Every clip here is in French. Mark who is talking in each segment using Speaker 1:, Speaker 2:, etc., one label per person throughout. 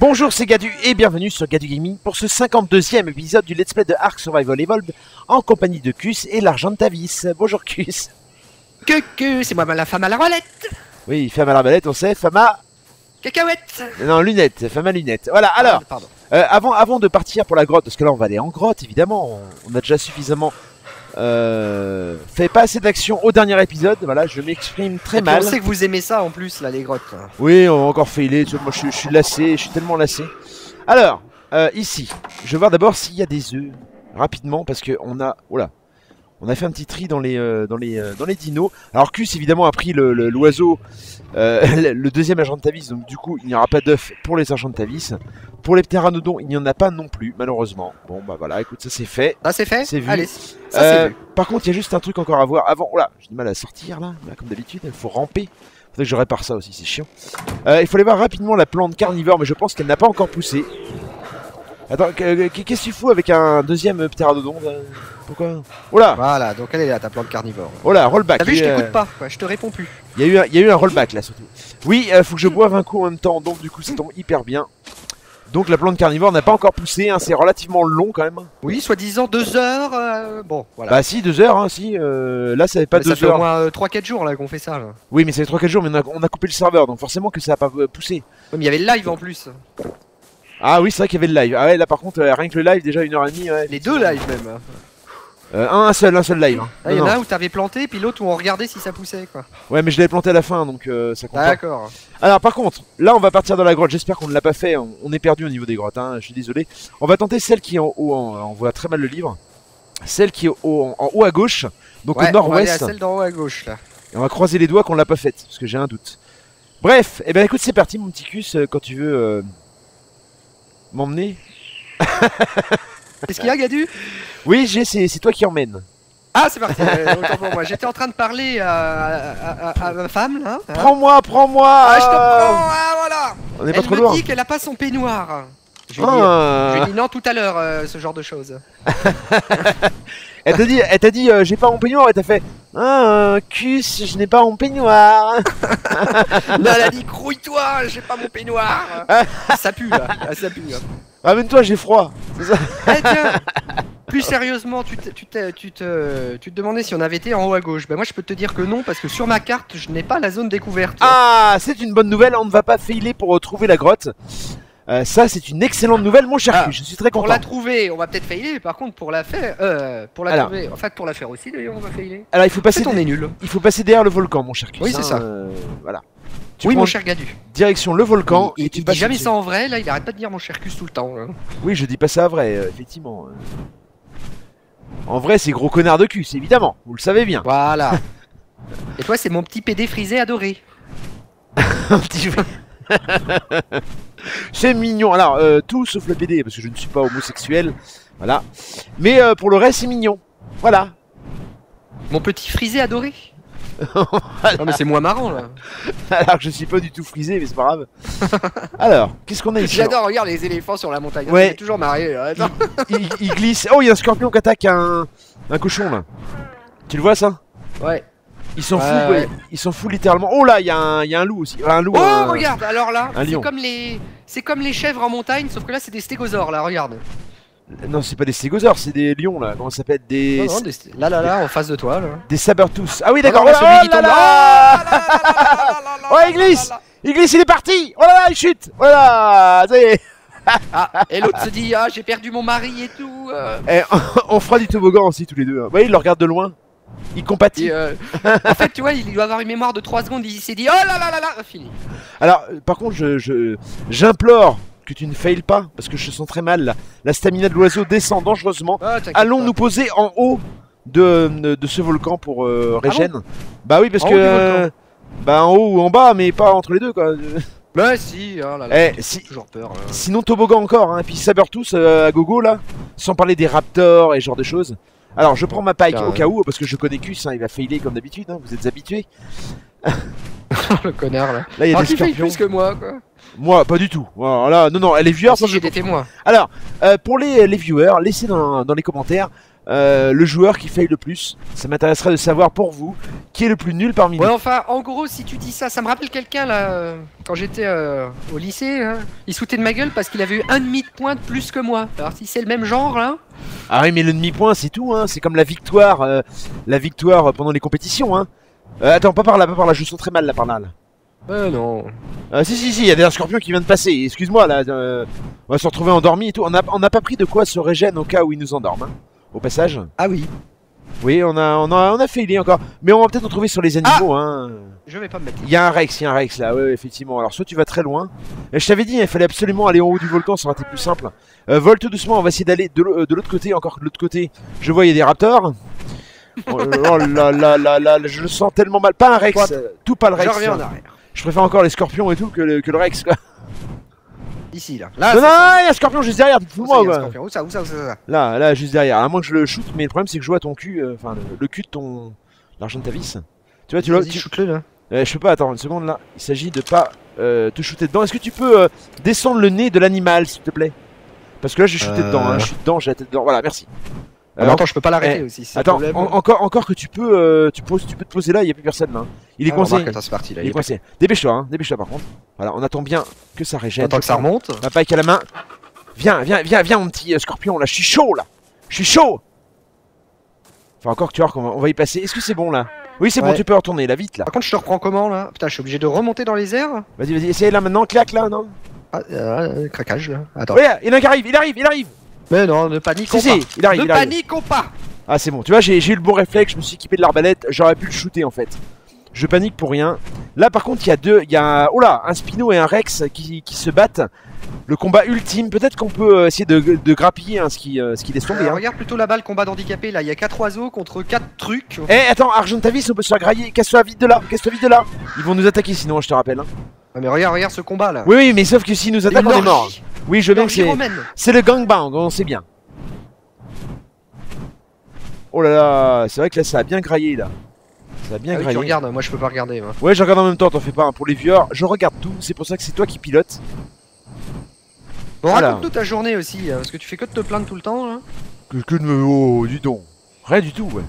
Speaker 1: Bonjour, c'est Gadu et bienvenue sur Gadu Gaming pour ce 52e épisode du Let's Play de Ark Survival Evolved en compagnie de Cus et l'argent de Tavis. Bonjour Cus.
Speaker 2: Que, c'est moi la femme à la rolette.
Speaker 1: Oui, femme à l'arbalète, on sait, femme à...
Speaker 2: Cacahuète.
Speaker 1: Non, lunettes, femme à lunettes. Voilà, alors,
Speaker 2: pardon.
Speaker 1: euh, avant, avant de partir pour la grotte, parce que là on va aller en grotte évidemment, on, on a déjà suffisamment euh, fait pas assez d'action au dernier épisode, voilà, je m'exprime très
Speaker 2: Et
Speaker 1: mal.
Speaker 2: On sait que vous aimez ça en plus là les grottes.
Speaker 1: Oui, on va encore vois, moi je, suis- je suis lassé, je suis tellement lassé. Alors, euh, ici, je vais voir d'abord s'il y a des œufs, rapidement, parce que on a... Là on a fait un petit tri dans les, euh, dans les, euh, dans les dinos. Alors Cus évidemment a pris le- le- l'oiseau, euh, le deuxième agent de Tavis, donc du coup il n'y aura pas d'œufs pour les agents de Tavis. Pour les pteranodons, il n'y en a pas non plus, malheureusement. Bon bah voilà, écoute, ça c'est fait.
Speaker 2: Ah c'est fait
Speaker 1: C'est vu.
Speaker 2: Allez, ça c'est vu.
Speaker 1: par contre, il y a juste un truc encore à voir avant. Oh là, j'ai du mal à sortir là, Là, comme d'habitude, il faut ramper. Faudrait que je répare ça aussi, c'est chiant. Il faut aller voir rapidement la plante carnivore, mais je pense qu'elle n'a pas encore poussé. Attends, que- que- qu'est-ce que tu fous avec un deuxième pteranodon là? Pourquoi? Oh là,
Speaker 2: Voilà, donc elle est là ta plante carnivore.
Speaker 1: oh là, rollback.
Speaker 2: T'as vu, je t'écoute pas, quoi, je te réponds plus.
Speaker 1: Il y, a eu un- il y a eu un rollback là surtout. Oui, euh, faut que je boive un coup en même temps, donc du coup ça tombe hyper bien. Donc la plante carnivore n'a pas encore poussé, hein, c'est relativement long quand même.
Speaker 2: Oui, soi-disant deux heures. euh, Bon, voilà.
Speaker 1: Bah si, deux heures, hein, si. euh, là ça fait pas
Speaker 2: Mais ça
Speaker 1: deux
Speaker 2: fait au moins 3-4 jours là qu'on fait ça. Là.
Speaker 1: Oui, mais ça fait 3-4 jours, mais on a, on a coupé le serveur, donc forcément que ça a pas euh, poussé.
Speaker 2: Ouais, mais il y avait le live en plus.
Speaker 1: Ah oui, c'est vrai qu'il y avait le live. Ah ouais, là par contre, euh, rien que le live, déjà une heure et demie. Ouais,
Speaker 2: Les deux lives même.
Speaker 1: Euh, un, un seul, un seul live. hein.
Speaker 2: Ah, Il y
Speaker 1: Non,
Speaker 2: en a
Speaker 1: non.
Speaker 2: un où t'avais planté, puis l'autre où on regardait si ça poussait quoi.
Speaker 1: Ouais, mais je l'avais planté à la fin, donc euh, ça compte pas.
Speaker 2: D'accord.
Speaker 1: Alors par contre, là on va partir dans la grotte. J'espère qu'on ne l'a pas fait. On, on est perdu au niveau des grottes. Hein. Je suis désolé. On va tenter celle qui est en haut. en- on voit très mal le livre. Celle qui est au- en, en haut à gauche, donc
Speaker 2: Ouais,
Speaker 1: au
Speaker 2: on va aller
Speaker 1: nord-ouest.
Speaker 2: celle d'en haut à gauche là.
Speaker 1: Et on va croiser les doigts qu'on l'a pas faite, parce que j'ai un doute. Bref, et ben écoute, c'est parti, mon petit cus, euh, quand tu veux euh, m'emmener.
Speaker 2: Qu'est-ce qu'il y a, Gadu?
Speaker 1: Oui, j'ai, c'est, c'est toi qui emmène.
Speaker 2: Ah, c'est parti. euh, autant pour moi. J'étais en train de parler à, à- à- à ma femme là. hein.
Speaker 1: Prends-moi, prends-moi.
Speaker 2: Ah, je te prends, ah, voilà
Speaker 1: On n'est pas
Speaker 2: Elle
Speaker 1: trop
Speaker 2: me
Speaker 1: loin.
Speaker 2: dit qu'elle a pas son peignoir. Je lui ai dit,
Speaker 1: Ah.
Speaker 2: je lui ai dit non tout à l'heure, euh, ce genre de choses.
Speaker 1: Elle t'a dit, elle t'a dit, euh, j'ai pas mon peignoir, et t'as fait, ah, euh, cus, je n'ai pas mon peignoir.
Speaker 2: non, elle a dit grouille-toi, j'ai pas mon peignoir. ça pue là, ah, ça pue. Là.
Speaker 1: Ramène-toi, j'ai froid. Ça.
Speaker 2: Eh, tiens, plus sérieusement, tu te, tu, te, tu, te, tu te demandais si on avait été en haut à gauche. Ben moi je peux te dire que non parce que sur ma carte je n'ai pas la zone découverte.
Speaker 1: Ah, c'est une bonne nouvelle, on ne va pas failer pour retrouver la grotte. Euh, ça, c'est une excellente nouvelle, mon cher
Speaker 2: Ah,
Speaker 1: je suis très
Speaker 2: pour
Speaker 1: content.
Speaker 2: la trouver, on va peut-être failer, par contre pour la faire, euh, pour la
Speaker 1: Alors.
Speaker 2: trouver, en fait pour la faire aussi d'ailleurs on va failer.
Speaker 1: Alors, il faut passer,
Speaker 2: on est nul.
Speaker 1: il faut passer derrière le volcan, mon cher cul.
Speaker 2: Oui, c'est ça.
Speaker 1: voilà. Tu
Speaker 2: oui mon cher Gadu.
Speaker 1: direction le volcan
Speaker 2: il
Speaker 1: et tu
Speaker 2: il dit jamais
Speaker 1: dessus.
Speaker 2: ça en vrai, là il arrête pas de dire mon cher cus tout le temps. hein.
Speaker 1: Oui, je dis pas ça vrai, euh, effectivement. euh. En vrai, c'est gros connard de cul, évidemment. Vous le savez bien.
Speaker 2: Voilà. Et toi, c'est mon petit PD frisé adoré.
Speaker 1: Un petit. C'est mignon. Alors, euh, tout sauf le PD, parce que je ne suis pas homosexuel. Voilà. Mais euh, pour le reste, c'est mignon. Voilà.
Speaker 2: Mon petit frisé adoré. Non mais c'est moins marrant là.
Speaker 1: Alors que je suis pas du tout frisé, mais c'est pas grave. Alors, qu'est-ce qu'on a ici
Speaker 2: J'adore, regarde les éléphants sur la montagne.
Speaker 1: Ouais.
Speaker 2: Ouais. toujours marré. là. Attends.
Speaker 1: il, il glisse. Oh, il y a un scorpion qui attaque un, un cochon là. Tu le vois ça?
Speaker 2: Ouais.
Speaker 1: Il s'en
Speaker 2: Ouais,
Speaker 1: fout, quoi.
Speaker 2: ouais.
Speaker 1: Il s'en fout littéralement. Oh là, il y, a un- il y a un loup aussi. Un loup.
Speaker 2: Oh
Speaker 1: euh,
Speaker 2: regarde, alors là, c'est comme les, c'est comme les chèvres en montagne, sauf que là c'est des stégosaures là. Regarde.
Speaker 1: Non, c'est pas des stégosaures, c'est des lions là. Comment ça s'appelle? Des.
Speaker 2: Non, non, des Là là là, en face de toi là.
Speaker 1: Des sabertooths. Ah oui, d'accord.
Speaker 2: Oh, non,
Speaker 1: Oh là
Speaker 2: qui
Speaker 1: là
Speaker 2: tombe.
Speaker 1: là Oh, il glisse Il glisse, il est parti Oh là là, il chute Voilà Ça y est
Speaker 2: Ah, et l'autre se dit ah j'ai perdu mon mari et tout. euh.
Speaker 1: Eh, On fera du toboggan aussi tous les deux. hein. Vous voyez, il le regarde de loin. Il compatit.
Speaker 2: Euh, en fait, tu vois, il doit avoir une mémoire de 3 secondes. Il s'est dit oh là là là là, fini.
Speaker 1: Alors, euh, par contre, je, je- j'implore que tu ne failles pas, parce que je sens très mal. là. La stamina de l'oiseau descend dangereusement.
Speaker 2: Ah, t'inquiète
Speaker 1: Allons
Speaker 2: pas.
Speaker 1: nous poser en haut de, de, de ce volcan pour euh, régène. bah oui, parce
Speaker 2: En
Speaker 1: que... euh, bah en haut ou en bas, mais pas entre les deux, quoi.
Speaker 2: Bah si, oh là là.
Speaker 1: Eh, si-
Speaker 2: toujours peur. là.
Speaker 1: Sinon, toboggan encore, hein. Puis Sabertooth euh, à gogo, là. Sans parler des raptors et ce genre de choses. Alors, je prends ma pike
Speaker 2: Tiens,
Speaker 1: au cas où, parce que je connais Cus, hein, il va failer comme d'habitude, hein, vous êtes habitués.
Speaker 2: le connard là.
Speaker 1: Là, il y a
Speaker 2: Ah,
Speaker 1: des scorpions.
Speaker 2: plus que moi quoi.
Speaker 1: Moi, pas du tout. Voilà, non, non, elle est viewers.
Speaker 2: Ah, si j'ai des témoins.
Speaker 1: Alors, euh, pour les, les viewers, laissez dans, dans les commentaires euh, le joueur qui faille le plus. Ça m'intéresserait de savoir pour vous qui est le plus nul parmi
Speaker 2: Ouais,
Speaker 1: nous.
Speaker 2: enfin, en gros, si tu dis ça, ça me rappelle quelqu'un là, euh, quand j'étais euh, au lycée, hein, il se foutait de ma gueule parce qu'il avait eu un demi de point de plus que moi. Alors, si c'est le même genre là,
Speaker 1: Ah oui, mais le demi-point, c'est tout. Hein. C'est comme la victoire, euh, la victoire pendant les compétitions. Hein. Euh, attends, pas par là, pas par là. Je sens très mal là, par là. là.
Speaker 2: euh, non.
Speaker 1: Euh, si, si, si, il y a des scorpions qui vient de passer. Excuse-moi, là. euh, on va se retrouver endormi et tout. On n'a on pas pris de quoi se régène au cas où ils nous endorment. hein, Au passage.
Speaker 2: Ah oui,
Speaker 1: Oui, on a, on a, on a failli encore. Mais on va peut-être en trouver sur les animaux. Hein.
Speaker 2: je vais pas me mettre.
Speaker 1: Il y a un Rex, il y a un Rex là, ouais, effectivement. Alors soit tu vas très loin. Je t'avais dit, il fallait absolument aller en haut du volcan, ça aurait été plus simple. Euh, vole tout doucement, on va essayer d'aller de l'au- de l'autre côté, encore de l'autre côté. Je vois, il y a des raptors. Oh là là là là là, je le sens tellement mal. Pas un Rex, tout pas le
Speaker 2: Je
Speaker 1: Rex.
Speaker 2: reviens en
Speaker 1: hein.
Speaker 2: arrière.
Speaker 1: Je préfère encore les scorpions et tout que le, que le Rex quoi.
Speaker 2: Ici là. Là,
Speaker 1: non, non, il y a un scorpion juste derrière,
Speaker 2: scorpion Où ça, où ça, où ça, où ça
Speaker 1: Là, là, juste derrière. À moins que je le shoot, mais le problème c'est que je vois ton cul, euh, enfin le, le cul de ton. l'argent de ta vis. Tu vois, tu l'as.
Speaker 2: Vas-y,
Speaker 1: tu-
Speaker 2: shoot-le là.
Speaker 1: Euh, je peux pas, attends une seconde là. Il s'agit de pas euh, te shooter dedans. Est-ce que tu peux euh, descendre le nez de l'animal, s'il te plaît? Parce que là, j'ai shooté
Speaker 2: Euh.
Speaker 1: dedans, hein. je suis dedans, j'ai la tête dedans. Voilà, merci.
Speaker 2: Ah, attends, je peux pas l'arrêter
Speaker 1: eh,
Speaker 2: aussi.
Speaker 1: attends,
Speaker 2: problème.
Speaker 1: en- encore, encore que tu peux, euh, tu, poses, tu peux te poser là, il y a plus personne là. Il est
Speaker 2: Ah,
Speaker 1: coincé.
Speaker 2: c'est parti là.
Speaker 1: Il est
Speaker 2: il est
Speaker 1: coincé. Dépêche-toi, hein. dépêche-toi par contre. Voilà, on attend bien que ça régène.
Speaker 2: Attends que ça remonte.
Speaker 1: Ma paille à la main. Viens, viens, viens, viens, mon petit euh, scorpion là. Je suis chaud là. Je suis chaud. Enfin, encore que tu vois qu'on va, on va y passer. Est-ce que c'est bon là? Oui, c'est bon, tu peux retourner là, vite là.
Speaker 2: Par contre, je te reprends comment là? Putain, je suis obligé de remonter dans les airs
Speaker 1: Vas-y, vas-y, essaye là maintenant. Clac là, non?
Speaker 2: Ah, euh, craquage là. Attends.
Speaker 1: Il y en a un qui arrive, il arrive, il arrive.
Speaker 2: Mais non, ne paniquons
Speaker 1: Si,
Speaker 2: pas.
Speaker 1: si, il arrive,
Speaker 2: ne
Speaker 1: il arrive.
Speaker 2: paniquons pas.
Speaker 1: Ah, c'est bon, tu vois, j'ai eu le bon réflexe, je me suis équipé de l'arbalète, j'aurais pu le shooter en fait. Je panique pour rien. Là, par contre, il y a deux, il y a un, oh là, un Spino et un Rex qui, qui se battent. Le combat ultime. Peut-être qu'on peut euh, essayer de, de grappiller hein, ce qui, euh, ce qui laisse tomber.
Speaker 2: Euh,
Speaker 1: hein.
Speaker 2: regarde plutôt là-bas le combat d'handicapé là. Il y a 4 oiseaux contre 4 trucs.
Speaker 1: Eh, attends, Argentavis, on peut se faire grailler. Casse-toi vite de là, casse-toi vite de là. Ils vont nous attaquer sinon, je te rappelle. hein.
Speaker 2: Ah, mais regarde, regarde ce combat là.
Speaker 1: Oui, oui, mais sauf que s'ils nous attaquent, on est mort. Oui, je veux bien que c'est. C'est le gangbang, on sait bien. Oh là là, c'est vrai que là, ça a bien graillé là. Ça a bien
Speaker 2: Ah oui, tu
Speaker 1: graillé.
Speaker 2: regardes, moi je peux pas regarder. moi.
Speaker 1: Ouais, je regarde en même temps, t'en fais pas. hein. Pour les viewers, je regarde tout. C'est pour ça que c'est toi qui pilotes.
Speaker 2: Bon,
Speaker 1: Voilà.
Speaker 2: raconte-nous ta journée aussi, hein, parce que tu fais que de te plaindre tout le temps. Là.
Speaker 1: Que, que de me. Oh, dis donc. Rien du tout, ouais.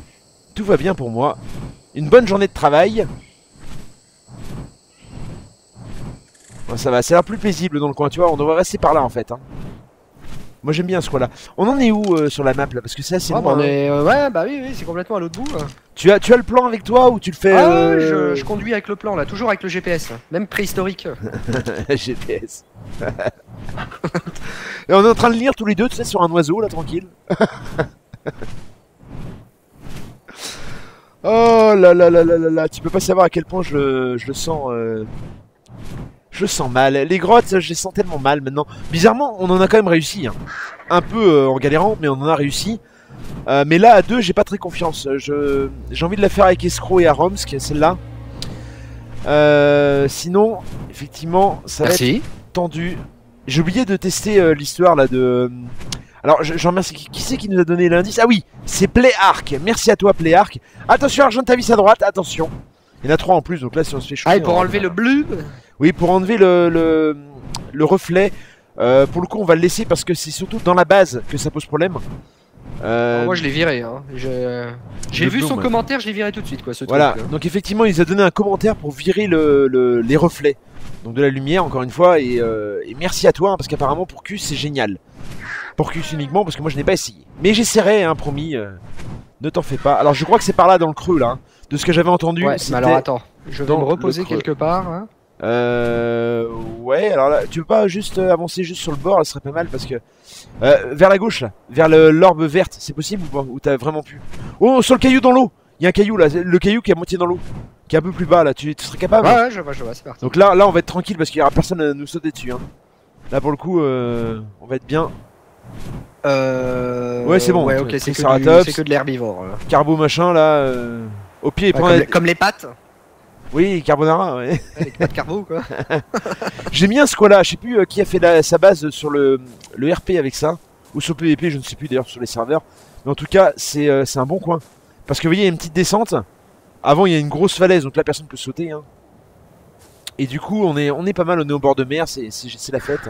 Speaker 1: Tout va bien pour moi. Une bonne journée de travail. Ouais, ça va, ça a l'air plus paisible dans le coin, tu vois. On devrait rester par là en fait. hein. Moi j'aime bien ce coin-là. On en est où euh, sur la map là? Parce que c'est assez
Speaker 2: Ah,
Speaker 1: loin.
Speaker 2: bah, on
Speaker 1: hein.
Speaker 2: est... euh, ouais, bah oui, oui c'est complètement à l'autre bout. hein.
Speaker 1: Tu, as, tu as le plan avec toi ou tu le fais
Speaker 2: Ah,
Speaker 1: euh,
Speaker 2: je conduis avec le plan là, toujours avec le GPS, même préhistorique.
Speaker 1: GPS. Et on est en train de lire tous les deux, tu sais, sur un oiseau là, tranquille. oh là là là là là là, tu peux pas savoir à quel point je, je le sens. Je sens mal. Les grottes, je les sens tellement mal maintenant. Bizarrement, on en a quand même réussi. hein. Un peu euh, en galérant, mais on en a réussi. Euh, mais là, à deux, j'ai pas très confiance. Je- J'ai envie de la faire avec Escroc et Aromsk, celle-là. Euh, sinon, effectivement, ça va être tendu. J'ai oublié de tester euh, l'histoire là de. Alors, je, je remercie. Qui, qui c'est qui nous a donné l'indice? Ah oui, c'est Playark. Merci à toi, Playark. Attention, Argentavis à droite, attention. Il y en a trois en plus, donc là, si on se fait.
Speaker 2: Ah, et pour enlever le bleu
Speaker 1: Oui, pour enlever le, le, le reflet. Euh, pour le coup, on va le laisser parce que c'est surtout dans la base que ça pose problème. Euh,
Speaker 2: Moi je l'ai viré. Hein. Je- J'ai vu son
Speaker 1: moi.
Speaker 2: commentaire, je l'ai viré tout de suite quoi. Ce
Speaker 1: Voilà,
Speaker 2: truc, là.
Speaker 1: donc effectivement, il nous a donné un commentaire pour virer le, le- les reflets. Donc de la lumière, encore une fois, et, euh, et merci à toi, hein, parce qu'apparemment pour Cus, c'est génial. Pour Cus uniquement, parce que moi je n'ai pas essayé. Mais j'essaierai, hein, promis. euh, ne t'en fais pas. Alors je crois que c'est par là dans le creux, là. hein. De ce que j'avais entendu,
Speaker 2: Ouais, mais alors attends, je vais
Speaker 1: dans
Speaker 2: me reposer quelque part. Hein.
Speaker 1: Euh... Ouais, alors là, tu veux pas juste euh, avancer juste sur le bord, ça serait pas mal, parce que... Euh, vers la gauche, là. Vers l'orbe verte, c'est possible ou pas Ou t'as vraiment pu? Oh, sur le caillou dans l'eau Il y a un caillou, là. Le caillou qui est à moitié dans l'eau. Qui est un peu plus bas, là. Tu, tu serais capable?
Speaker 2: Ouais, ouais, je vois, je vois, c'est parti.
Speaker 1: Donc là, là, on va être tranquille parce qu'il y aura personne à nous sauter dessus. Hein. Là, pour le coup, euh, on va être bien.
Speaker 2: Euh...
Speaker 1: Ouais, c'est bon.
Speaker 2: Ouais, ok, c'est que, que de l'herbivore. là.
Speaker 1: Carbo machin, là. euh, Au pied,
Speaker 2: Ouais, comme, les, comme les pattes,
Speaker 1: Oui, carbonara, ouais.
Speaker 2: ouais, les pattes carbo quoi.
Speaker 1: J'ai mis un squala. Je sais plus euh, qui a fait la- sa base sur le, le RP avec ça. Ou sur PvP, je ne sais plus d'ailleurs sur les serveurs. Mais en tout cas, c'est euh, c'est un bon coin. Parce que vous voyez, il y a une petite descente. Avant, il y a une grosse falaise, donc là, personne peut sauter. Hein. Et du coup, on est, on est pas mal, on est au bord de mer, c'est la fête.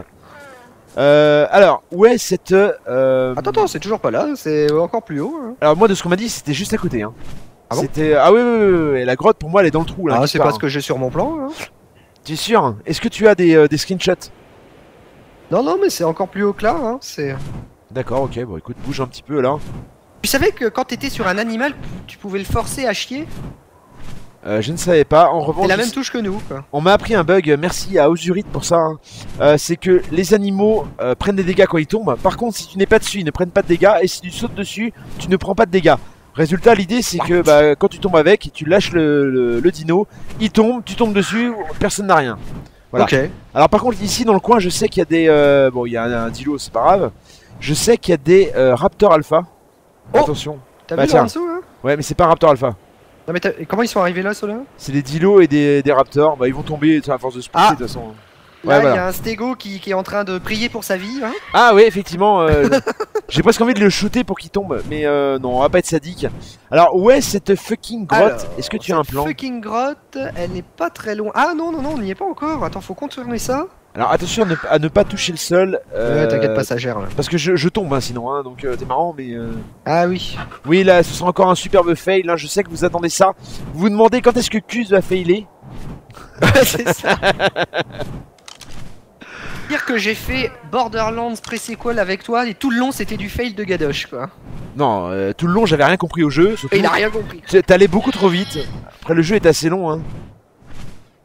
Speaker 1: Euh, alors, où est cette... euh,
Speaker 2: Attends, attends, c'est toujours pas là, c'est encore plus haut. hein.
Speaker 1: Alors moi, de ce qu'on m'a dit, c'était juste à côté. Hein.
Speaker 2: Ah bon
Speaker 1: C'était... Ah oui, oui, oui, oui, la grotte, pour moi, elle est dans le trou. Là,
Speaker 2: Ah, c'est pas ce que j'ai sur mon plan. hein.
Speaker 1: hein. Tu es sûr Est-ce que tu as des, euh, des screenshots?
Speaker 2: Non, non, mais c'est encore plus haut que là. Hein. C'est.
Speaker 1: D'accord, ok, bon écoute, bouge un petit peu là.
Speaker 2: Tu savais que quand t'étais sur un animal, tu pouvais le forcer à chier?
Speaker 1: Euh, je ne savais pas. En revanche,
Speaker 2: C'est la même touche que nous, quoi.
Speaker 1: on m'a appris un bug, merci à Osurit pour ça. hein. Euh, c'est que les animaux euh, prennent des dégâts quand ils tombent. Par contre, si tu n'es pas dessus, ils ne prennent pas de dégâts. Et si tu sautes dessus, tu ne prends pas de dégâts. Résultat, l'idée c'est que bah, quand tu tombes avec, tu lâches le, le- le dino, il tombe, tu tombes dessus, personne n'a rien. Voilà.
Speaker 2: Ok.
Speaker 1: Alors par contre, ici dans le coin, je sais qu'il y a des... euh, bon, il y a un, un dilo, c'est pas grave. Je sais qu'il y a des euh, Raptor Alpha.
Speaker 2: Oh
Speaker 1: Attention.
Speaker 2: T'as
Speaker 1: Bah,
Speaker 2: vu
Speaker 1: tiens.
Speaker 2: là en dessous, hein?
Speaker 1: Ouais, mais c'est pas Raptor Alpha.
Speaker 2: Non, mais comment ils sont arrivés là, ceux-là?
Speaker 1: C'est des dilos et des, des raptors. Bah, ils vont tomber à force de se pousser
Speaker 2: Ah.
Speaker 1: de toute façon.
Speaker 2: Là,
Speaker 1: Ouais,
Speaker 2: il y a un stégo qui, qui est en train de prier pour sa vie. Hein
Speaker 1: Ah, oui, effectivement. euh, J'ai presque envie de le shooter pour qu'il tombe. Mais euh, non, on va pas être sadique. Alors, où est cette fucking grotte Est-ce que tu as un
Speaker 2: cette
Speaker 1: plan
Speaker 2: fucking grotte, elle n'est pas très loin. Ah non, non, non, on n'y est pas encore. Attends, faut contourner ça.
Speaker 1: Alors, attention à ne, à ne pas toucher le sol. euh,
Speaker 2: Ouais, t'inquiète pas, ça gère là.
Speaker 1: Parce que je, je tombe hein, sinon, hein, donc euh, t'es marrant, mais. euh,
Speaker 2: Ah oui.
Speaker 1: Oui, là, ce sera encore un superbe fail. Là, je sais que vous attendez ça. Vous vous demandez quand est-ce que Cus va failer
Speaker 2: c'est ça. Dire que j'ai fait Borderlands pré-sequel avec toi et tout le long c'était du fail de Gadoche quoi.
Speaker 1: Non, euh, tout le long, j'avais rien compris au jeu. Surtout,
Speaker 2: Et il a rien compris.
Speaker 1: T'allais beaucoup trop vite. Après, le jeu est assez long, hein.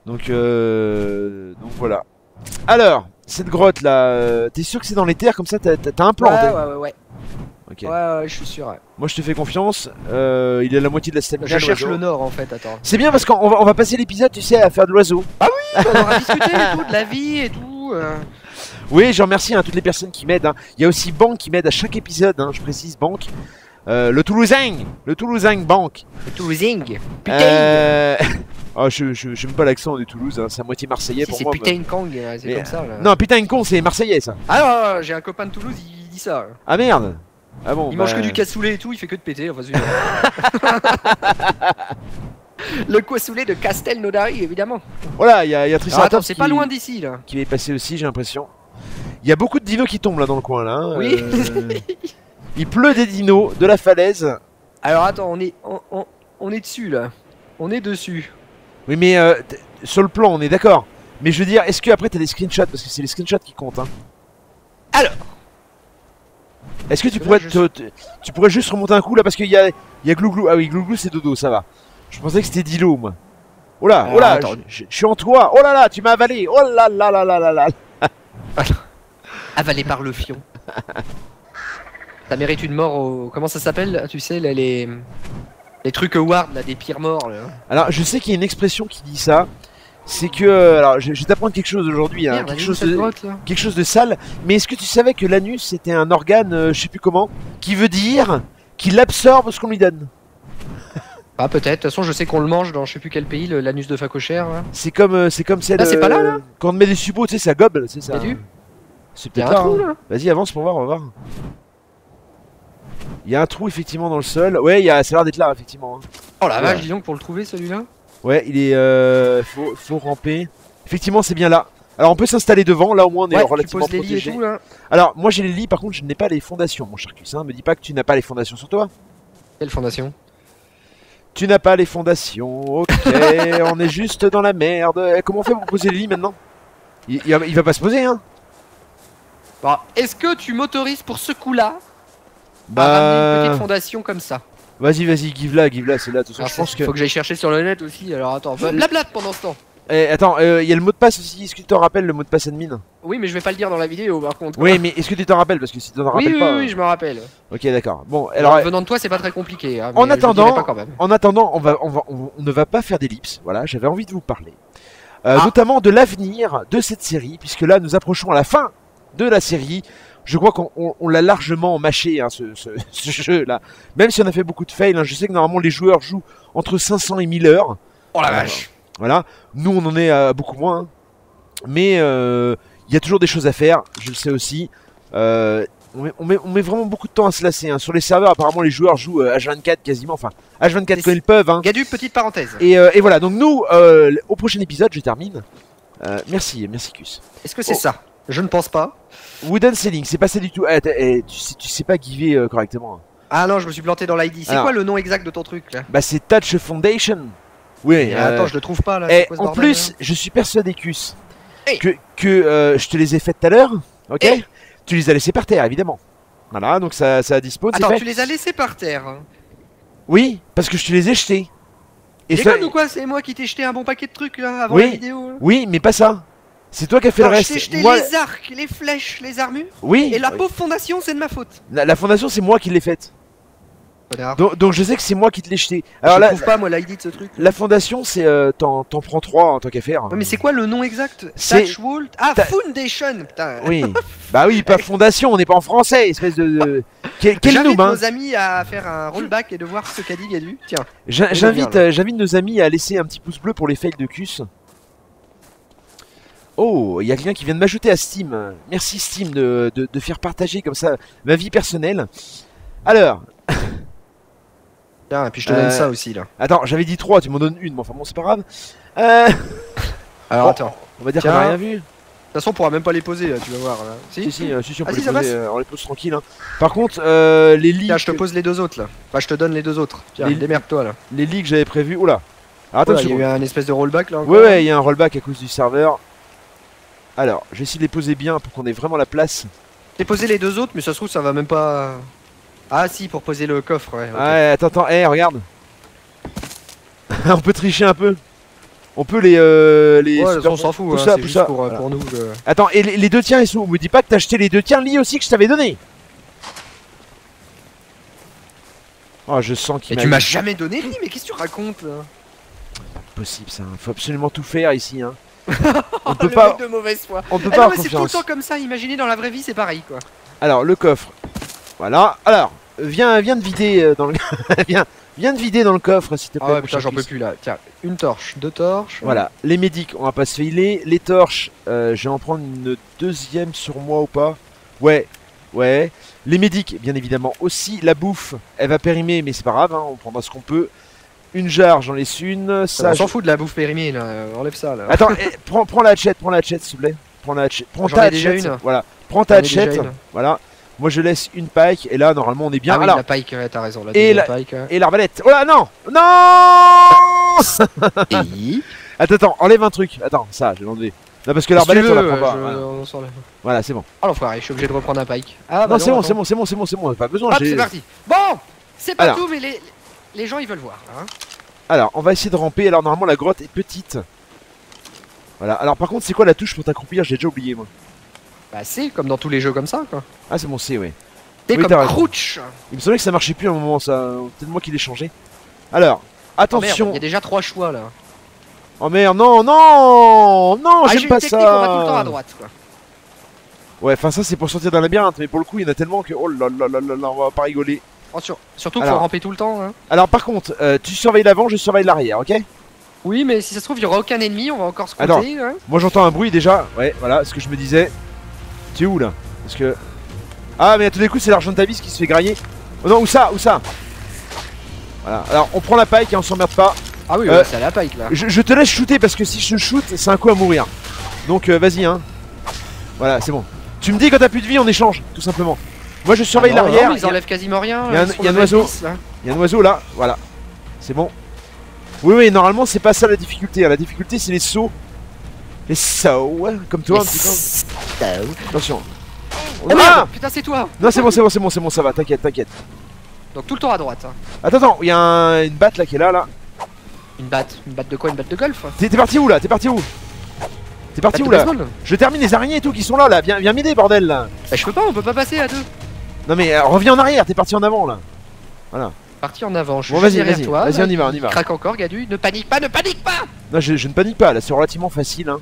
Speaker 1: Donc, euh... donc voilà. Alors, cette grotte là, euh, t'es sûr que c'est dans les terres comme ça T'as un plan
Speaker 2: Ouais, ouais, ouais, ouais.
Speaker 1: Ok.
Speaker 2: Ouais, ouais, je suis sûr. ouais.
Speaker 1: Moi, je te fais confiance. Euh, il est à la moitié de la stamina.
Speaker 2: Je cherche le nord en fait, attends.
Speaker 1: C'est bien parce qu'on va, on va passer l'épisode, tu sais, à faire de l'oiseau.
Speaker 2: On aura discuté et tout, de la vie et tout. Euh.
Speaker 1: Oui, je remercie hein, toutes les personnes qui m'aident. hein. Il y a aussi Bank qui m'aide à chaque épisode, hein, je précise Bank. Euh, le Toulousain, le Toulousain Bank.
Speaker 2: Le Toulousing. Putain.
Speaker 1: Euh... oh, je je- j'aime pas l'accent de Toulouse, hein, c'est à moitié marseillais
Speaker 2: Si,
Speaker 1: pour
Speaker 2: c'est
Speaker 1: moi.
Speaker 2: putain Kang, euh, c'est
Speaker 1: Mais,
Speaker 2: comme ça là.
Speaker 1: Non, putain, con, c'est marseillais ça.
Speaker 2: Ah non, j'ai un copain de Toulouse, il dit ça.
Speaker 1: Ah merde. Ah bon.
Speaker 2: Il
Speaker 1: bah,
Speaker 2: mange que du cassoulet et tout, il fait que de péter. Enfin, c'est- le cassoulet de Castelnaudary, évidemment.
Speaker 1: Voilà, il y a, y a Triceratops
Speaker 2: attends, c'est
Speaker 1: qui-
Speaker 2: pas loin d'ici là.
Speaker 1: qui est passé aussi, j'ai l'impression. Il y a beaucoup de dinos qui tombent là dans le coin là. hein,
Speaker 2: Oui.
Speaker 1: euh, Il pleut des dinos de la falaise.
Speaker 2: Alors attends, on est, on, on- on est dessus là. On est dessus.
Speaker 1: Oui, mais euh, sur le plan, on est d'accord. Mais je veux dire, est-ce que après t'as des screenshots? Parce que c'est les screenshots qui comptent. Hein.
Speaker 2: Alors.
Speaker 1: Est-ce que tu pourrais,
Speaker 2: je
Speaker 1: te- te- tu pourrais juste remonter un coup là Parce qu'il y a, il y a Glouglou. Ah oui, Glouglou c'est dodo, ça va. Je pensais que c'était Dilo, moi. Oh là, oh là,
Speaker 2: attends.
Speaker 1: je, suis en toi. Oh là là, tu m'as avalé. Oh là là là là là là.
Speaker 2: Avalé par le fion. ça mérite une mort au. Comment ça s'appelle Tu sais, là, les. Les trucs Howard, là, des pires morts, là.
Speaker 1: Alors, je sais qu'il y a une expression qui dit ça. C'est que, alors, je, je vais t'apprendre quelque chose aujourd'hui, hein, quelque chose de, quelque chose de sale. Mais est-ce que tu savais que l'anus c'était un organe, euh, je sais plus comment, qui veut dire qu'il absorbe ce qu'on lui donne?
Speaker 2: Ah, peut-être. De toute façon, je sais qu'on le mange dans je sais plus quel pays, l'anus de phacochère. là.
Speaker 1: C'est comme, euh, c'est comme celle.
Speaker 2: Ah, c'est pas là, là
Speaker 1: euh, Quand on met des suppos, tu sais, ça gobe, c'est ça. C'est peut-être
Speaker 2: un
Speaker 1: là.
Speaker 2: trou,
Speaker 1: hein.
Speaker 2: là.
Speaker 1: Vas-y, avance pour voir, on va voir. Il y a un trou effectivement dans le sol. Ouais, y a, ça a l'air d'être là effectivement. hein.
Speaker 2: Oh la
Speaker 1: Ouais.
Speaker 2: vache, dis donc, pour le trouver, celui-là.
Speaker 1: Ouais, il est. Euh, faut, faut ramper. Effectivement, c'est bien là. Alors, on peut s'installer devant. Là, au moins, on est
Speaker 2: Ouais, tu
Speaker 1: relativement
Speaker 2: poses les lits et
Speaker 1: protégé.
Speaker 2: tout, là.
Speaker 1: Alors, moi, j'ai les lits. Par contre, je n'ai pas les fondations, mon cher Cus. Hein. Me dis pas que tu n'as pas les fondations sur toi.
Speaker 2: Quelle fondation?
Speaker 1: Tu n'as pas les fondations. Ok, on est juste dans la merde. Eh, Comment on fait pour poser les lits maintenant? Il, il va, il va pas se poser, hein?
Speaker 2: Bon, est-ce que tu m'autorises pour ce coup-là à ramener une
Speaker 1: Bah.
Speaker 2: petite fondation comme ça?
Speaker 1: Vas-y, vas-y, give là, give là, c'est là. De toute façon,
Speaker 2: Alors,
Speaker 1: je pense que.
Speaker 2: Faut que j'aille chercher sur le net aussi, alors attends. Blablate pendant ce temps
Speaker 1: Eh, attends, euh, il y a le mot de passe aussi. Est-ce que tu t'en rappelles le mot de passe admin
Speaker 2: Oui, mais je vais pas le dire dans la vidéo par contre.
Speaker 1: Oui, mais est-ce que tu t'en rappelles Parce que si tu t'en
Speaker 2: oui,
Speaker 1: rappelles
Speaker 2: oui,
Speaker 1: pas.
Speaker 2: oui,
Speaker 1: euh,
Speaker 2: je me rappelle.
Speaker 1: Ok, d'accord. Bon,
Speaker 2: Alors, venant de toi, c'est pas très compliqué. hein,
Speaker 1: En attendant-
Speaker 2: dirai pas quand même.
Speaker 1: En attendant, on, va, on, va, on, on ne va pas faire d'ellipse. Voilà, j'avais envie de vous parler. Euh,
Speaker 2: Ah.
Speaker 1: Notamment de l'avenir de cette série, puisque là, nous approchons à la fin de la série. Je crois qu'on on- on l'a largement mâché, hein, ce, ce- ce jeu-là. Même si on a fait beaucoup de fails, hein, je sais que normalement les joueurs jouent entre 500 et 1000 heures.
Speaker 2: Oh la vache
Speaker 1: Voilà. Nous, on en est à beaucoup moins. hein. Mais euh, il y a toujours des choses à faire, je le sais aussi. Euh, on, met, on, met, on met vraiment beaucoup de temps à se lasser. hein. Sur les serveurs, apparemment, les joueurs jouent euh, H24 quasiment. Enfin, H24 quand ils peuvent. Hein.
Speaker 2: Gadu, petite parenthèse.
Speaker 1: Et, euh, et voilà, donc nous, euh, au prochain épisode, je termine. Euh, merci, merci Cus.
Speaker 2: Est-ce que c'est
Speaker 1: Oh.
Speaker 2: ça? Je ne pense pas.
Speaker 1: Wooden ceiling, c'est pas ça du tout. Eh, eh, tu, sais, tu sais pas giver euh, correctement.
Speaker 2: Ah non, je me suis planté dans l'ID. C'est quoi le nom exact de ton truc là?
Speaker 1: Bah c'est Touch Foundation. Oui.
Speaker 2: Et
Speaker 1: euh,
Speaker 2: Attends, je le trouve pas là. quoi
Speaker 1: en
Speaker 2: bordel,
Speaker 1: plus, je suis persuadé Cus,
Speaker 2: Hey.
Speaker 1: que, que euh, je te les ai faites tout à l'heure. Ok.
Speaker 2: Hey.
Speaker 1: Tu les as laissés par terre, évidemment. Voilà, donc ça, ça dispose.
Speaker 2: Attends,
Speaker 1: fait.
Speaker 2: tu les as laissés par terre.
Speaker 1: Oui, parce que je te les ai jetés. Et
Speaker 2: Et
Speaker 1: ça-
Speaker 2: ou quoi? C'est moi qui t'ai jeté un bon paquet de trucs là avant
Speaker 1: Oui.
Speaker 2: la vidéo. là
Speaker 1: Oui, mais pas ça. C'est toi qui as fait
Speaker 2: Alors,
Speaker 1: le
Speaker 2: je
Speaker 1: reste.
Speaker 2: t'ai jeté
Speaker 1: Moi-
Speaker 2: les arcs, les flèches, les armures.
Speaker 1: Oui.
Speaker 2: Et la
Speaker 1: oui.
Speaker 2: pauvre fondation, c'est de ma faute.
Speaker 1: La, la fondation, c'est moi qui l'ai faite. Donc, donc je sais que c'est moi qui te l'ai jeté. Alors
Speaker 2: je
Speaker 1: la,
Speaker 2: trouve pas moi l'ID de ce truc.
Speaker 1: la fondation, c'est euh, t'en t'en prends trois en tant qu'affaire.
Speaker 2: Ouais, mais c'est quoi le nom exact?
Speaker 1: C'est-
Speaker 2: Touch Wall Ah,
Speaker 1: Ta-
Speaker 2: Foundation Putain
Speaker 1: Oui. bah oui, pas fondation, on n'est pas en français, espèce de. Quel, quel
Speaker 2: J'invite
Speaker 1: hein.
Speaker 2: nos amis à faire un rollback et de voir ce qu'a dit Gadu. Tiens.
Speaker 1: J'invite euh, j'invite nos amis à laisser un petit pouce bleu pour les fails de Cus. Oh, il y a quelqu'un qui vient de m'ajouter à Steam. Merci Steam de, de, de faire partager comme ça ma vie personnelle. Alors,
Speaker 2: Tiens, et puis je te
Speaker 1: Euh,
Speaker 2: donne ça aussi là.
Speaker 1: attends, j'avais dit 3, tu m'en donnes une, mais enfin bon, c'est pas grave. Euh,
Speaker 2: Alors
Speaker 1: bon,
Speaker 2: attends.
Speaker 1: On va dire qu'on a rien vu.
Speaker 2: De toute façon, on pourra même pas les poser là, tu vas voir là.
Speaker 1: Si,
Speaker 2: Si
Speaker 1: si, euh, si, si, on
Speaker 2: Ah,
Speaker 1: peut
Speaker 2: si,
Speaker 1: les poser, euh, on les pose tranquille. hein. Par contre, euh, les lits,
Speaker 2: Tiens, je te pose les deux autres là. Enfin, je te donne les deux autres. Tiens,
Speaker 1: Les-
Speaker 2: démerde-toi là.
Speaker 1: les lits que j'avais prévus. Oula. Attention.
Speaker 2: il y a eu un espèce de rollback là. encore.
Speaker 1: Ouais, ouais, il y a un rollback à cause du serveur. Alors, je vais essayer de les poser bien pour qu'on ait vraiment la place.
Speaker 2: J'ai posé les deux autres, mais ça se trouve, ça va même pas. Ah, si, pour poser le coffre, ouais.
Speaker 1: Ouais, attends, attends, eh, regarde. on peut tricher un peu. On peut les. Euh, les
Speaker 2: Ouais,
Speaker 1: super-
Speaker 2: on s'en fout, hein, c'est
Speaker 1: tout
Speaker 2: juste
Speaker 1: ça,
Speaker 2: pour, euh,
Speaker 1: voilà.
Speaker 2: pour nous. le-
Speaker 1: Attends, et les, les deux tiens, ils sont Me dis pas que t'as acheté les deux tiens, lit aussi que je t'avais donné. Oh, je sens qu'il
Speaker 2: Et
Speaker 1: m'a
Speaker 2: tu m'as jamais donné lui, mais qu'est-ce que tu racontes là?
Speaker 1: Possible ça. Faut absolument tout faire ici. Hein. On peut
Speaker 2: le
Speaker 1: pas.
Speaker 2: de mauvaise foi.
Speaker 1: On peut
Speaker 2: Eh
Speaker 1: pas
Speaker 2: non, mais c'est tout le temps comme ça, imaginez dans la vraie vie, c'est pareil quoi.
Speaker 1: Alors le coffre. Voilà. Alors, viens, viens de vider euh, dans le. viens, viens de vider dans le coffre s'il te plaît.
Speaker 2: Ah ouais, putain, j'en peux plus là. Tiens, une torche, deux torches.
Speaker 1: Voilà, les médics, on va pas se failer. Les torches, euh, je vais en prendre une deuxième sur moi ou pas Ouais, ouais. Les médics, bien évidemment aussi. La bouffe, elle va périmer, mais c'est pas grave, hein, on prendra ce qu'on peut. Une jarre, j'en laisse une. Ça,
Speaker 2: on
Speaker 1: je-
Speaker 2: s'en fout de la bouffe périmée là, enlève ça là.
Speaker 1: Attends, eh, prends, prends la hatchette, prends la hatchette, s'il te plaît. Prends la hatchette. Prends ta
Speaker 2: une.
Speaker 1: Voilà, prends ta
Speaker 2: une.
Speaker 1: Voilà. Moi, je laisse une pike, et là, normalement, on est bien.
Speaker 2: ah oui,
Speaker 1: Alors,
Speaker 2: la pike, ouais, t'as raison. La
Speaker 1: Et la-
Speaker 2: pike. ouais.
Speaker 1: et l'arbalète. Oh là, non Non
Speaker 2: Et-
Speaker 1: Attends, attends, enlève un truc. Attends, ça, je vais l'enlever. Non, parce que
Speaker 2: Si
Speaker 1: l'arbalète, on
Speaker 2: veux,
Speaker 1: la prend
Speaker 2: euh,
Speaker 1: pas.
Speaker 2: je-
Speaker 1: Voilà.
Speaker 2: on
Speaker 1: c'est bon.
Speaker 2: Oh l'enfoiré, je suis obligé de reprendre un pike. Ah bah
Speaker 1: non, c'est bon, c'est bon, c'est bon, c'est bon, c'est bon, pas besoin.
Speaker 2: Hop, c'est parti. Bon, c'est pas
Speaker 1: Alors.
Speaker 2: tout, mais les, les gens ils veulent voir. Hein.
Speaker 1: Alors, on va essayer de ramper. Alors, normalement, la grotte est petite. Voilà. Alors, par contre, c'est quoi la touche pour t'accroupir? J'ai déjà oublié, moi.
Speaker 2: Bah c'est comme dans tous les jeux comme ça quoi.
Speaker 1: Ah, c'est bon. C'est Oui,
Speaker 2: comme
Speaker 1: t'as raison.
Speaker 2: Crouch.
Speaker 1: Il me semblait que ça marchait plus à un moment, ça. Peut-être moi qui l'ai changé. Alors, attention.
Speaker 2: il y a déjà trois choix là.
Speaker 1: Oh merde, non, non, non,
Speaker 2: ah, j'ai
Speaker 1: j'aime pas ça.
Speaker 2: on va tout le temps à droite quoi.
Speaker 1: Ouais, enfin, ça, c'est pour sortir d'un labyrinthe. Mais pour le coup, il y en a tellement que. Oh là là là là là, on va pas rigoler.
Speaker 2: Oh, sur- Surtout qu'il
Speaker 1: Alors.
Speaker 2: faut ramper tout le temps. Hein.
Speaker 1: Alors, par contre, euh, tu surveilles l'avant, je surveille l'arrière, ok?
Speaker 2: Oui, mais si ça se trouve, il y aura aucun ennemi, on va encore se compter. hein.
Speaker 1: Moi, j'entends un bruit déjà. Ouais, voilà, ce que je me disais. Tu es où là Parce que. Ah, mais à tous les coups, c'est l'argent de ta vis qui se fait grailler. Oh non, où ça Où ça Voilà, alors on prend la pike et on s'emmerde pas.
Speaker 2: Ah oui,
Speaker 1: Euh,
Speaker 2: ouais, c'est à la pike là.
Speaker 1: Je, je te laisse shooter parce que si je shoot, c'est un coup à mourir. Donc euh, vas-y, hein. Voilà, c'est bon. Tu me dis quand t'as plus de vie, on échange, tout simplement. Moi, je surveille
Speaker 2: Ah non,
Speaker 1: l'arrière.
Speaker 2: non,
Speaker 1: Il
Speaker 2: Ils enlèvent quasiment rien.
Speaker 1: il y a un-
Speaker 2: ils sont
Speaker 1: il y a un
Speaker 2: level
Speaker 1: oiseau.
Speaker 2: 10, là.
Speaker 1: il y a un oiseau là, voilà. C'est bon. Oui, oui, normalement, c'est pas ça la difficulté. hein. La difficulté, c'est les sauts. Les sauts, comme toi, un petit peu. Attention.
Speaker 2: Oh merde,
Speaker 1: Ah
Speaker 2: putain, c'est toi.
Speaker 1: Non, c'est bon, c'est bon, c'est bon, c'est bon, ça va, t'inquiète, t'inquiète.
Speaker 2: Donc tout le temps à droite. hein.
Speaker 1: Attends, attends, il y a un- une batte là qui est là, là.
Speaker 2: Une batte. Une batte de quoi Une batte de golf?
Speaker 1: T'es parti où là? T'es parti où? T'es parti où là? Je termine les araignées et tout qui sont là, là. Viens, viens m'aider, bordel là.
Speaker 2: Bah, je peux pas, on peut pas passer à deux.
Speaker 1: Non, mais euh, reviens en arrière, t'es parti en avant là.
Speaker 2: Parti en avant, je
Speaker 1: Bon,
Speaker 2: suis juste derrière
Speaker 1: vas-y,
Speaker 2: toi.
Speaker 1: vas-y, on y va, on y va.
Speaker 2: Craque encore, Gadu. Ne panique pas, ne panique pas
Speaker 1: Non, je, je ne panique pas, là, c'est relativement facile. Hein.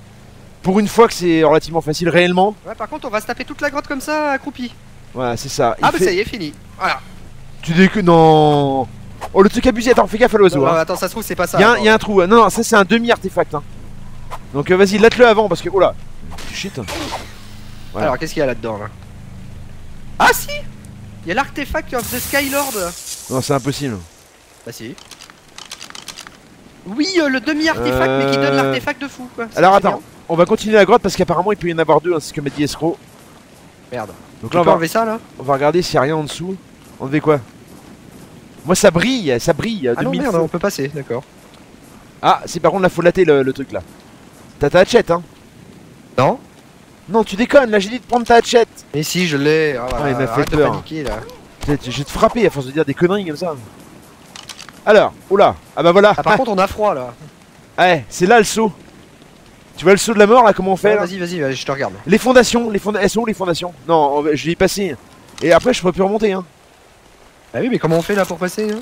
Speaker 1: Pour une fois que c'est relativement facile réellement,
Speaker 2: Ouais, par contre, on va se taper toute la grotte comme ça, accroupi.
Speaker 1: voilà, c'est ça. Il
Speaker 2: Ah, bah
Speaker 1: fait-
Speaker 2: ça y est, fini. Voilà.
Speaker 1: Tu dis que non. Oh, le truc abusé, attends, fais gaffe à l'oiseau.
Speaker 2: Non,
Speaker 1: hein.
Speaker 2: attends, ça se trouve, c'est pas ça.
Speaker 1: Il y, a un- y a un trou. Non, non, ça c'est un demi-artefact. Hein. Donc euh, vas-y, latte-le avant parce que. Oh là Shit. Voilà.
Speaker 2: Alors, qu'est-ce qu'il y a là-dedans là? Ah, si Il y a l'artefact of the Skylord.
Speaker 1: Non, c'est impossible.
Speaker 2: Bah, si. Oui, euh, le demi-artefact, mais qui donne
Speaker 1: Euh,
Speaker 2: l'artefact de fou, quoi.
Speaker 1: Alors attends. On va continuer la grotte parce qu'apparemment il peut y en avoir deux, hein, c'est ce que m'a dit Escro.
Speaker 2: Merde.
Speaker 1: Donc là, on va,
Speaker 2: enlever ça là
Speaker 1: on va regarder s'il y a rien en dessous. Enlever quoi Moi, ça brille, ça brille.
Speaker 2: Ah non
Speaker 1: 2000
Speaker 2: merde, on peut passer, d'accord.
Speaker 1: Ah, c'est par contre, là, faut latter le, le truc là. T'as ta hatchette, hein
Speaker 2: Non
Speaker 1: Non, tu déconnes, là, j'ai dit de prendre ta hatchette.
Speaker 2: Mais si, je l'ai. Ah,
Speaker 1: Ah, il m'a fait peur.
Speaker 2: paniquer, là.
Speaker 1: Je vais te frapper à force de dire des conneries comme ça. Alors, oula, ah bah voilà.
Speaker 2: Ah par contre on a froid là.
Speaker 1: Ouais, c'est là le saut. Tu vois le saut de la mort là, comment on fait
Speaker 2: vas-y, vas-y, vas-y, je te regarde.
Speaker 1: Les fondations, les fondations, elles sont où les fondations? Non, on je vais y passer. Et après, je pourrais plus remonter, hein.
Speaker 2: Ah oui, mais comment on fait là pour passer hein?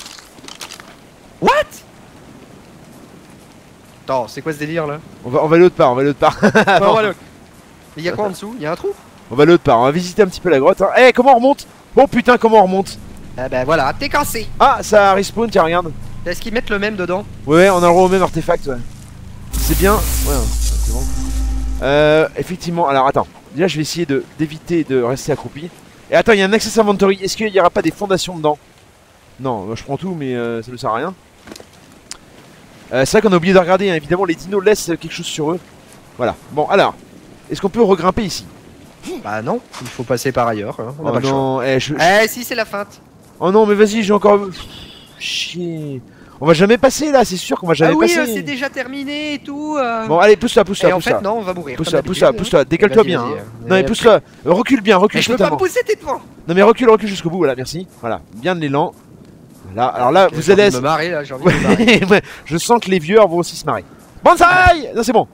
Speaker 2: What? Attends, c'est quoi ce délire là?
Speaker 1: On va, on va aller l'autre part, on va aller l'autre part. Non.
Speaker 2: Mais y a quoi en dessous? Y a un trou?
Speaker 1: On va aller l'autre part, on va visiter un petit peu la grotte. Hein. Eh, comment on remonte? Oh putain, comment on remonte?
Speaker 2: Ah bah voilà, t'es cassé
Speaker 1: Ah, ça respawn, tiens, regarde.
Speaker 2: Est-ce qu'ils mettent le même dedans?
Speaker 1: Ouais, on a le droit au même artefact, ouais. C'est bien. Ouais, bon. Euh, effectivement, alors attends. Déjà, je vais essayer de d'éviter de rester accroupi. Et attends, il y a un access inventory. Est-ce qu'il n'y aura pas des fondations dedans? Non, moi, je prends tout, mais euh, ça ne sert à rien. Euh, c'est vrai qu'on a oublié de regarder, hein. évidemment, les dinos laissent quelque chose sur eux. Voilà. Bon, alors, est-ce qu'on peut regrimper ici?
Speaker 2: Bah non, il faut passer par ailleurs. hein, On a
Speaker 1: Oh
Speaker 2: pas le choix.
Speaker 1: non, eh, je-
Speaker 2: Eh si, c'est la feinte
Speaker 1: oh non, mais vas-y, j'ai encore. Pff, Chier. On va jamais passer là, c'est sûr qu'on va jamais
Speaker 2: Ah oui,
Speaker 1: passer.
Speaker 2: euh, c'est déjà terminé et tout euh.
Speaker 1: Bon, allez, pousse-toi, pousse-toi,
Speaker 2: Et en
Speaker 1: pousse-toi.
Speaker 2: fait, non, on va mourir.
Speaker 1: Pousse-toi, pousse-toi, pousse-toi, décale-toi bien. hein.
Speaker 2: euh,
Speaker 1: Non mais pousse-toi, recule bien, recule
Speaker 2: Mais je peux pas pousser, t'es devant
Speaker 1: Non mais recule, recule jusqu'au bout, voilà, merci. Voilà, bien de l'élan. Voilà, alors là, vous allez...
Speaker 2: me marrer là, j'ai envie de marrer.
Speaker 1: Je sens que les viewers vont aussi se marrer. Bonsaï Non c'est bon,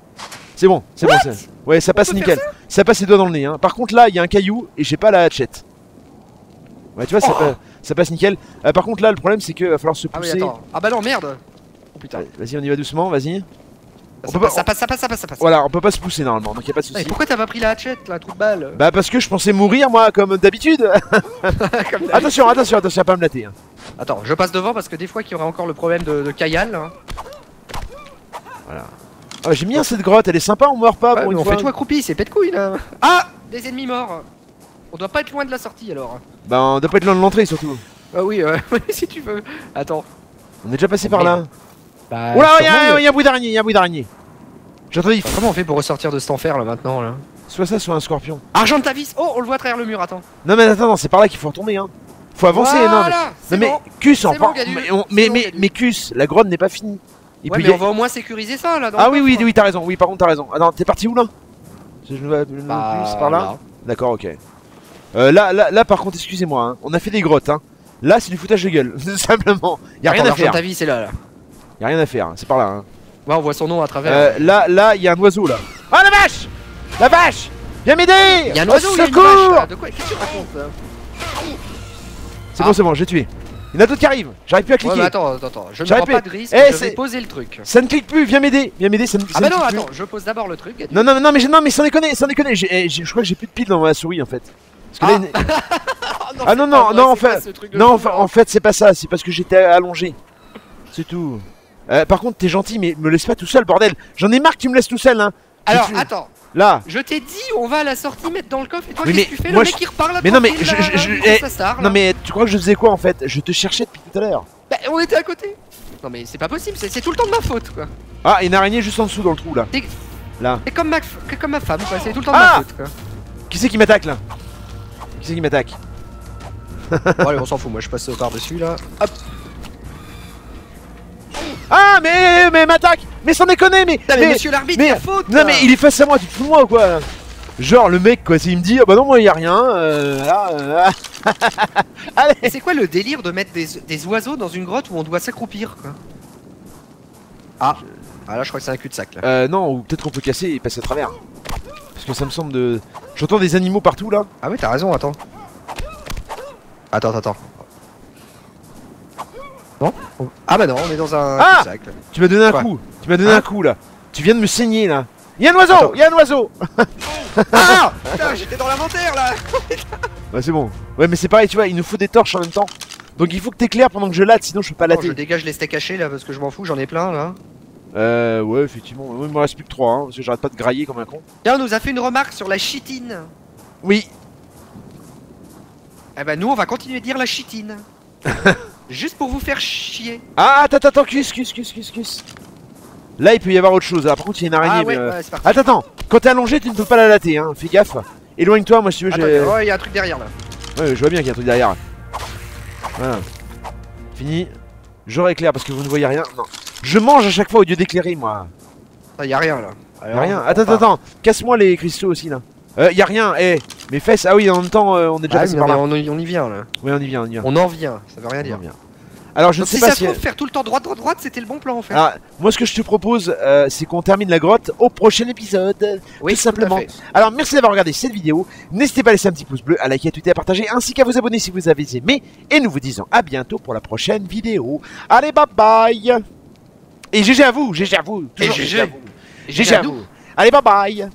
Speaker 1: c'est bon, c'est bon. c'est- Ouais, ça passe nickel. Ça? Passe les doigts dans le nez. Hein. Par contre là, il y a un caillou et j'ai pas la hatchette. Ouais, tu vois, ça,
Speaker 2: Oh.
Speaker 1: Ça passe nickel. Euh, par contre là, le problème c'est que va falloir se
Speaker 2: Ah oui,
Speaker 1: pousser.
Speaker 2: attends. Ah bah non, merde Oh putain.
Speaker 1: Vas-y, on y va doucement, vas-y.
Speaker 2: Ça, passe,
Speaker 1: pas-
Speaker 2: ça passe, ça passe, ça passe, ça passe.
Speaker 1: Voilà, on peut pas se pousser normalement, donc y a pas de
Speaker 2: Ah,
Speaker 1: souci.
Speaker 2: mais pourquoi t'as pas pris la hatchette là, trou de balle
Speaker 1: Bah parce que je pensais mourir moi, comme d'habitude. Attention, attention, attention à pas me latter. hein.
Speaker 2: Attends, je passe devant parce que des fois qu'il y aura encore le problème de, de Kayal. hein.
Speaker 1: Ah, j'ai bien cette grotte, elle est sympa, on meurt pas
Speaker 2: Ouais,
Speaker 1: pour une
Speaker 2: on
Speaker 1: fois.
Speaker 2: fait tout accroupi, c'est pète couille là. Ah Des ennemis morts On doit pas être loin de la sortie alors.
Speaker 1: Bah on doit pas être loin de l'entrée surtout.
Speaker 2: Ah oui, euh, si tu veux. Attends.
Speaker 1: On est déjà passé
Speaker 2: Oh,
Speaker 1: par là.
Speaker 2: Bah,
Speaker 1: Oula, il y,
Speaker 2: sûrement,
Speaker 1: a-
Speaker 2: euh,
Speaker 1: y a un bruit d'araignée, y a un bruit d'araignée. J'ai entendu,
Speaker 2: Comment on fait pour ressortir de cet enfer là maintenant là
Speaker 1: soit ça, soit un scorpion.
Speaker 2: Argent de ta vis Oh, on le voit à travers le mur, attends.
Speaker 1: Non mais attends, non, c'est par là qu'il faut retourner hein. Faut avancer, non mais... Non mais. Cus, en
Speaker 2: bon,
Speaker 1: par- mais, on- mais,
Speaker 2: bon,
Speaker 1: mais, mais Cus, la grotte n'est pas finie. Il
Speaker 2: Ouais,
Speaker 1: peut
Speaker 2: mais
Speaker 1: y
Speaker 2: on va au moins sécuriser ça là. Dans
Speaker 1: Ah oui, oui, oui, t'as raison, oui, par contre t'as raison. Attends, t'es parti où là? Je ne vois plus,
Speaker 2: Bah,
Speaker 1: par là D'accord, ok. Euh, là, là, là, par contre, excusez-moi, hein, on a fait des grottes, hein. Là, c'est du foutage de gueule, simplement. Y a
Speaker 2: Attends,
Speaker 1: rien à faire.
Speaker 2: ta vie, c'est là, là.
Speaker 1: Y a rien à faire, hein, c'est par là. Hein.
Speaker 2: Ouais, on voit son nom à travers.
Speaker 1: Euh, là, là, il y a un oiseau là. Ah la vache La vache Viens m'aider
Speaker 2: Il y a un
Speaker 1: Au
Speaker 2: oiseau,
Speaker 1: secours.
Speaker 2: De quoi Qu'est-ce que tu racontes
Speaker 1: C'est bon, c'est bon, j'ai tué. Il y en a d'autres qui arrivent. J'arrive plus à
Speaker 2: Ouais,
Speaker 1: cliquer.
Speaker 2: mais attends, attends, attends. Je ne prends pas de risque,
Speaker 1: Eh,
Speaker 2: je
Speaker 1: c'est-
Speaker 2: vais poser le truc.
Speaker 1: Ça ne clique plus. Viens m'aider. Viens m'aider. Ça ne.
Speaker 2: Ah bah non,
Speaker 1: plus.
Speaker 2: attends, je pose d'abord le truc.
Speaker 1: Non, non, mais- non, mais non, mais sans déconner, sans déconner. Eh, je crois que j'ai plus de piles dans ma souris en fait. Parce que là,
Speaker 2: Ah.
Speaker 1: Ah non,
Speaker 2: c'est
Speaker 1: non, non, en fait- non, enfin,
Speaker 2: là
Speaker 1: en fait, c'est pas ça. C'est parce que j'étais allongé. C'est tout. Euh, par contre, t'es gentil, mais me laisse pas tout seul, bordel. J'en ai marre que tu me laisses tout seul, hein.
Speaker 2: Alors,
Speaker 1: tu-
Speaker 2: attends,
Speaker 1: Là.
Speaker 2: je t'ai dit, on va à la sortie mettre dans le coffre et toi, qu'est-ce que tu fais?
Speaker 1: Moi,
Speaker 2: Le mec
Speaker 1: je-
Speaker 2: il repart là
Speaker 1: Mais non, mais je- eh,
Speaker 2: star.
Speaker 1: Non, mais tu crois que je faisais quoi en fait? Je te cherchais depuis tout à l'heure.
Speaker 2: Bah, on était à côté Non mais c'est pas possible, c'est tout le temps de ma faute quoi.
Speaker 1: Ah, une araignée juste en dessous dans le trou là. Là.
Speaker 2: C'est comme ma, comme ma femme quoi, c'est tout le temps
Speaker 1: Ah
Speaker 2: de ma faute quoi.
Speaker 1: Qui c'est qui m'attaque là? Qui m'attaque.
Speaker 2: Bon allez, on s'en fout, moi je passe par dessus là. Hop.
Speaker 1: Ah, mais mais m'attaque. Mais sans déconner, mais
Speaker 2: Putain, mais,
Speaker 1: mais-
Speaker 2: monsieur l'arbitre,
Speaker 1: mais-
Speaker 2: il a faute
Speaker 1: Non mais il est face à moi, tu te fous de moi ou quoi? Genre le mec quoi, s'il me dit ah bah non moi y a rien, euh, là, euh, allez.
Speaker 2: C'est quoi le délire de mettre des, des oiseaux dans une grotte où on doit s'accroupir quoi? Ah. Ah là je crois que c'est un cul-de-sac là.
Speaker 1: Euh non, ou peut-être qu'on peut casser et passer à travers. Parce que ça me semble de... J'entends des animaux partout là.
Speaker 2: Ah ouais t'as raison, attends. Attends, attends. Non Ah bah non, on est dans un
Speaker 1: Ah. Tu m'as donné un
Speaker 2: Quoi
Speaker 1: coup, tu m'as donné
Speaker 2: Hein
Speaker 1: un coup là. Tu viens de me saigner là. Y a un oiseau,
Speaker 2: Attends.
Speaker 1: y a un oiseau
Speaker 2: Ah Putain, j'étais dans l'inventaire là
Speaker 1: Bah c'est bon. Ouais mais c'est pareil, tu vois, il nous faut des torches en même temps. Donc il faut que t'éclaires pendant que je latte, sinon je peux pas latter.
Speaker 2: je dégage les steaks hachés là parce que je m'en fous, j'en ai plein là.
Speaker 1: Euh ouais effectivement, il me reste plus que 3 hein, parce que j'arrête pas de grailler comme un con.
Speaker 2: Tiens, on nous a fait une remarque sur la chitine.
Speaker 1: Oui,
Speaker 2: Eh bah nous on va continuer de dire la chitine. Juste pour vous faire chier.
Speaker 1: Ah, attends, attends, cus, cus, cus, cus, cus. Là, il peut y avoir autre chose. Ah, par contre, il y a une araignée.
Speaker 2: Ah ouais,
Speaker 1: mais, euh,
Speaker 2: ouais, parti.
Speaker 1: Attends, attends. Quand t'es allongé, tu ne peux pas la latter. Hein. Fais gaffe. Éloigne-toi. Moi, si tu veux,
Speaker 2: Attends, ouais, il y a un truc derrière là.
Speaker 1: Ouais, je vois bien qu'il y a un truc derrière. Voilà. Fini. Je rééclaire parce que vous ne voyez rien. Non. Je mange à chaque fois au lieu d'éclairer, moi.
Speaker 2: Ah, y a rien là.
Speaker 1: Y a rien. Attends, attends, attends. Casse-moi les cristaux aussi là. Euh, y a rien. Eh, mes fesses. Ah oui, en même temps, euh, on est déjà
Speaker 2: Ah,
Speaker 1: passé par là.
Speaker 2: on, y- on y vient là.
Speaker 1: Oui, on y vient, on y vient.
Speaker 2: On en vient, ça veut rien dire.
Speaker 1: vient. Alors, je ne sais
Speaker 2: si
Speaker 1: pas
Speaker 2: ça
Speaker 1: si.
Speaker 2: trouve, faire tout le temps droite, droite, droite, c'était le bon plan en fait.
Speaker 1: Ah, moi, ce que je te propose, euh, c'est qu'on termine la grotte au prochain épisode.
Speaker 2: oui,
Speaker 1: tout simplement. Alors, merci d'avoir regardé cette vidéo. N'hésitez pas à laisser un petit pouce bleu, à liker, à tweeter, à partager, ainsi qu'à vous abonner si vous avez aimé. Et nous vous disons à bientôt pour la prochaine vidéo. Allez, bye bye. Et GG à vous, GG à vous. Toujours
Speaker 2: GG.
Speaker 1: à vous.
Speaker 2: Et
Speaker 1: GG à
Speaker 2: nous.
Speaker 1: vous. Allez, bye bye.